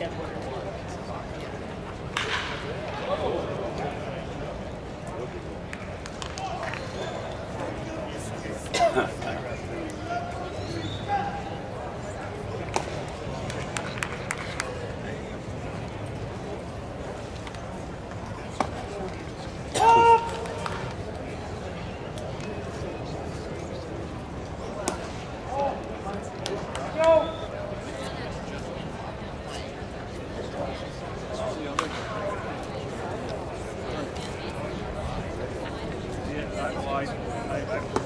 One. I, I, I